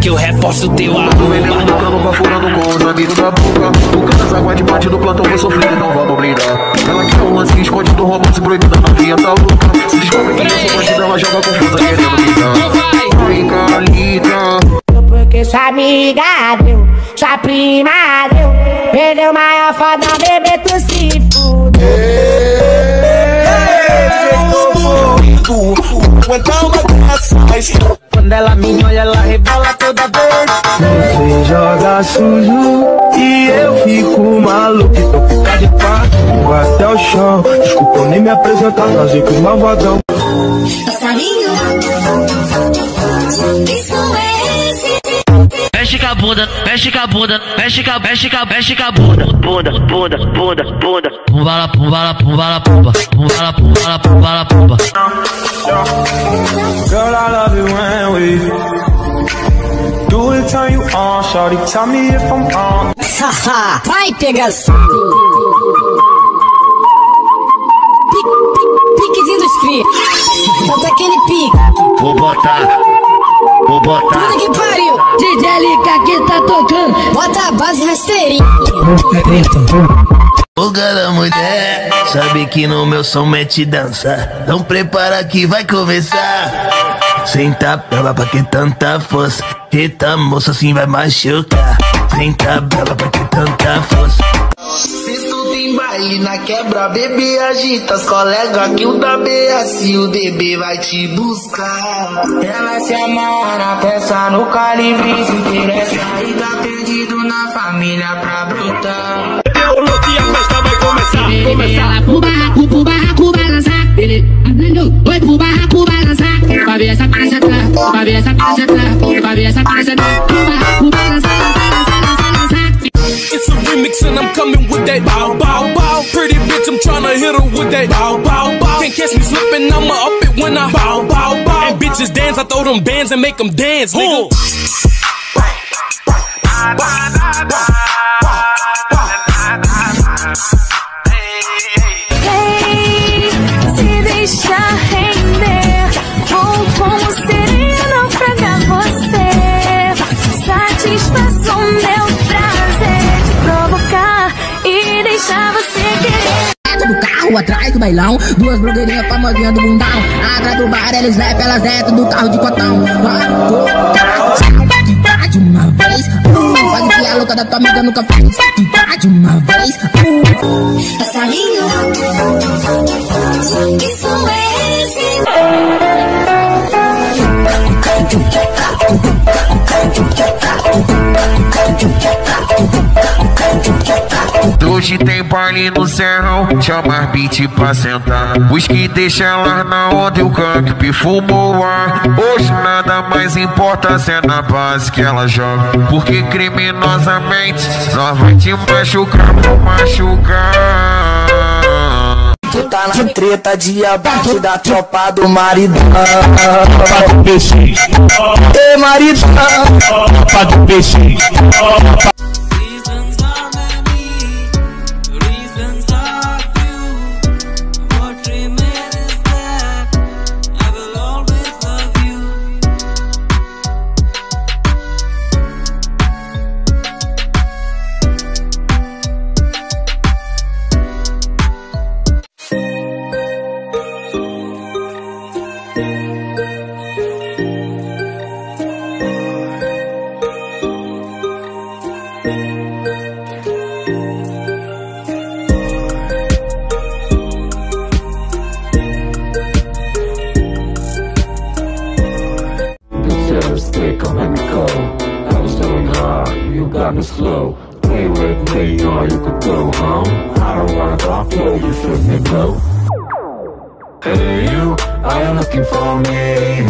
Que eu reposto teu Veneno arroba no cano, bafurando com os amigos da boca. O caras aguarde bate do plantão, vou sofrer, então vamos brindar amiga deu, sua prima deu. Perdeu maior foda, bebê, tu se fudeu. Quando ela me olha, ela rebola toda vez. Você joga sujo e eu fico maluco. Então fica de quatro, vou até o chão. Desculpa eu nem me apresentar, fazer que o malvadão. Passarinho. Mexe com a bunda, mexe com a bunda, mexe com a, mexe com a, mexe com a bunda Bunda, bunda, bunda, bunda Pumbala, pumbala, pumbala, pumba Pumbala, pumbala, pumbala, pumba Girl, I love it when we do it, turn you on. Shorty, tell me if I'm on. Haha, vai pegação. Piquezinho dos cria. Bota aquele pique. Vou botar, vou botar Puta que. DJ Lica que tá tocando. Bota a base rasteirinha. O cara mulher sabe que no meu som mete dança. Então prepara que vai começar. Senta brava pra que tanta força. Eita moça assim vai machucar. Senta brava pra que tanta força Se tu tem baile na quebra, bebê agita as colegas que o da BS o DB vai te buscar. Ela se amarra na peça no calibre, se interessa e tá perdido na família pra brotar. Ela pro barraco, pro barraco balançar. Ele andando, oi pro barraco balançar. Pra ver essa praça tá, pra ver essa praça tá, pra ver essa praça tá. That bow bow bow. Pretty bitch, I'm tryna hit her with that bow bow bow. Can't catch me slipping, I'ma up it when I bow bow bow. And bitches dance, I throw them bands and make them dance, nigga. Atrás do bailão. Duas blogueirinhas famosinhas do bundão. Atrás do bar, eles leve elas dentro do carro de cotão. Vai, vai, de uma vez. Uh, faz o que a louca da tua amiga nunca fez. Vai, de uma vez. Uh. Passarinho, isso é esse. Hoje tem baile no serrão, chama as beat pra sentar. Os que deixa ela na onda e o canto perfumou o ar. Hoje nada mais importa se é na base que ela joga. Porque criminosamente nós vai te machucar, vou machucar. Tu tá na treta de abaixo da tropa do maridão. Ei, maridão. Reasons me slow. Play with me or you could go home. I don't wanna go flow, you should me blow. Hey you, are you looking for me?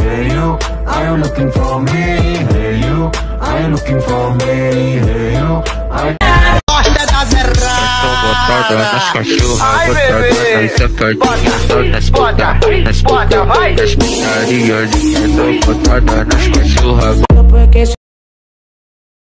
Hey you, are you looking for me? Hey you, are you looking for me? Hey you, erradas. botada nas cachorras, botada nas safadinhas, putas, nas putas, nas putarias, botada nas cachorras.